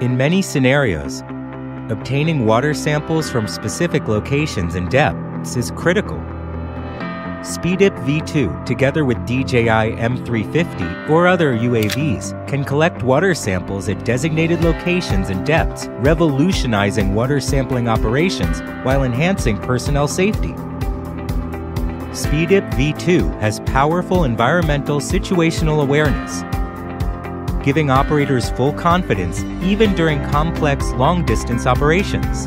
In many scenarios, obtaining water samples from specific locations and depths is critical. SPEEDIP V2, together with DJI M350 or other UAVs, can collect water samples at designated locations and depths, revolutionizing water sampling operations while enhancing personnel safety. SPEEDIP V2 has powerful environmental situational awareness, giving operators full confidence even during complex long-distance operations.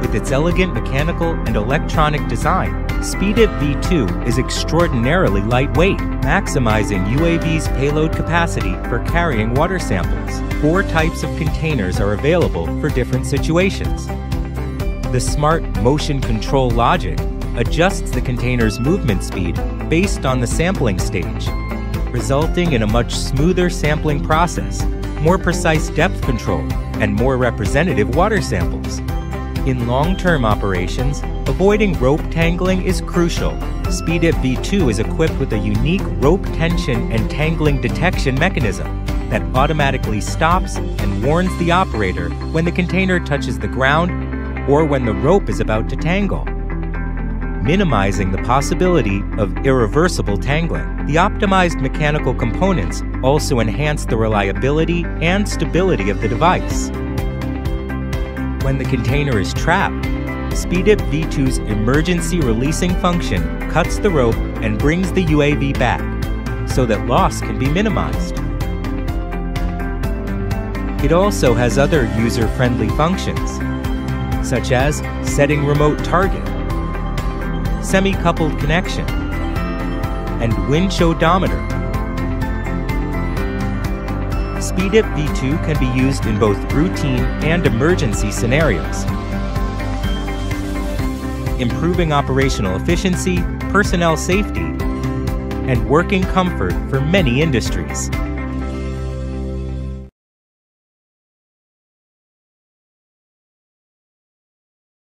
With its elegant mechanical and electronic design, Speedip V2 is extraordinarily lightweight, maximizing UAV's payload capacity for carrying water samples. Four types of containers are available for different situations. The smart motion control logic adjusts the container's movement speed based on the sampling stage, resulting in a much smoother sampling process, more precise depth control, and more representative water samples. In long-term operations, avoiding rope tangling is crucial. SPEEDIP V2 is equipped with a unique rope tension and tangling detection mechanism that automatically stops and warns the operator when the container touches the ground or when the rope is about to tangle minimizing the possibility of irreversible tangling. The optimized mechanical components also enhance the reliability and stability of the device. When the container is trapped, SPEEDIP V2's emergency releasing function cuts the rope and brings the UAV back so that loss can be minimized. It also has other user-friendly functions, such as setting remote target, semi-coupled connection, and winch odometer. SPEEDIP V2 can be used in both routine and emergency scenarios, improving operational efficiency, personnel safety, and working comfort for many industries.